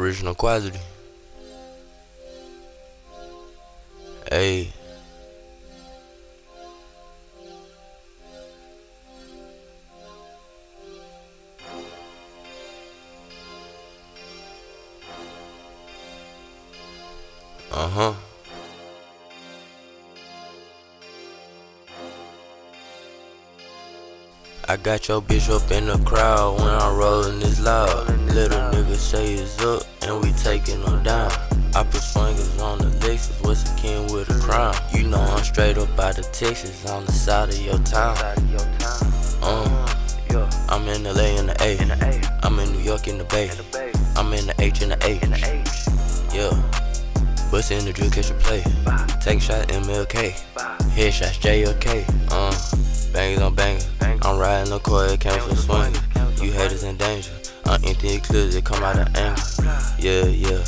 Original quality. Hey. Uh huh. I got your bitch up in the crowd when I'm rolling this loud. Little nigga say it's up out of Texas, on the side of your town. Uh, I'm in LA in the A. I'm in New York in the Bay. I'm in the H in the H. Yeah. Bust in the drill, catch a play. Take a shot, MLK. Headshots, JFK. Uh, bangers on bangers. I'm riding the coil, cancel swing. You haters in danger. I'm empty eclipse, it come out of anger. Yeah, yeah.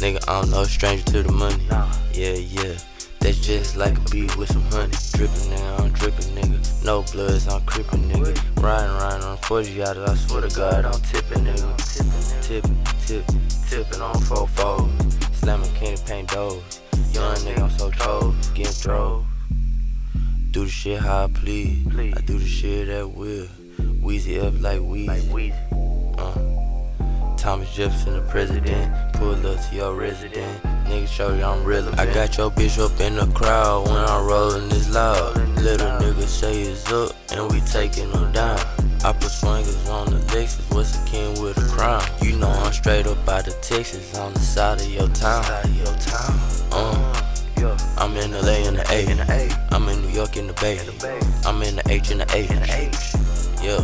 Nigga, I'm no stranger to the money. Yeah, yeah. That's just like a bee with some honey. Drippin' nigga, I'm drippin' nigga. No bloods, I'm crippin' nigga. Riding, riding on 40 out I swear to God, I'm tippin' nigga. Tippin', tip, tippin' on 4 fold. Slamming candy paint doors. Young nigga, I'm so chose. Getting drove. Do the shit how I please. I do the shit at will. Weezy up like Weezy. Uh. Thomas Jefferson, the president. Pull up to your resident. Nigga, show you I'm real. I got your bitch up in the crowd when I'm rolling this loud. Little nigga say it's up and we taking them down. I put swangas on the Lexus, what's a king with a crown? You know I'm straight up out of Texas, on the side of your town. Uh, I'm in LA in the A. I'm in New York in the Bay. I'm in the H in the H. Yeah.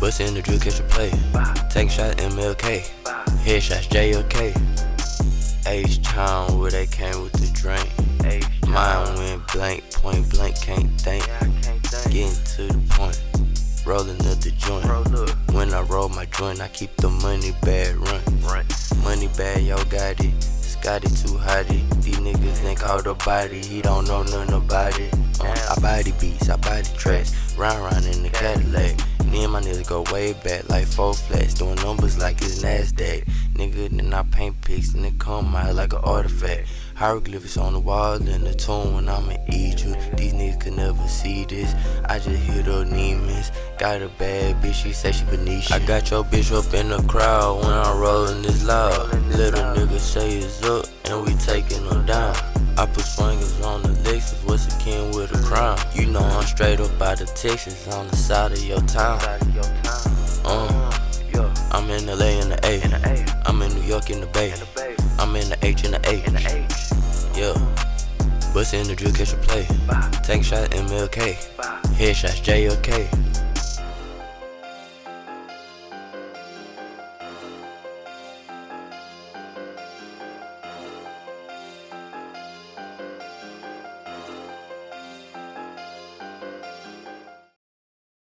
Bust in the drill, catch a play. Take shot, MLK. Headshots, JFK. Town where they came with the drink. Mine went blank, point blank, can't think. Getting to the point. Rolling up the joint. When I roll my joint, I keep the money bag run. Money bag, yo got it. Scotty too hotty. These niggas ain't called a body. He don't know nothing about it. Uh, I body beats, I body tracks. Round round in the Cadillac. Me and my niggas go way back like four flats. Doing numbers like it's NASDAQ. Nigga, then I paint pics and it come out like an artifact. Hieroglyphics on the wall in the tomb when I'm in Egypt. These niggas could never see this. I just hit up Neiman's. Got a bad bitch, she say she Venetian. I got your bitch up in the crowd when I'm rolling this loud. Little nigga say it's up I'm straight up out of Texas, on the side of your town. Uh, I'm in LA in the A. I'm in New York in the Bay. I'm in the H in the H. Yeah. Bust in the drill, catch a play. A shot, MLK. Headshots, JFK.